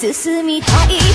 進みたい